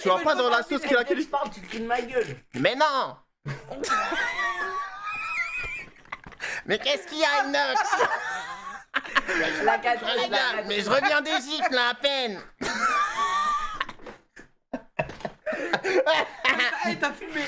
tu vas pas dans la sauce qu'il a Je parle, tu te ma gueule. Mais non. Mais qu'est-ce qu'il y a, Inox? La la Mais je reviens d'Égypte, là, à peine. Hey, t'as fumé.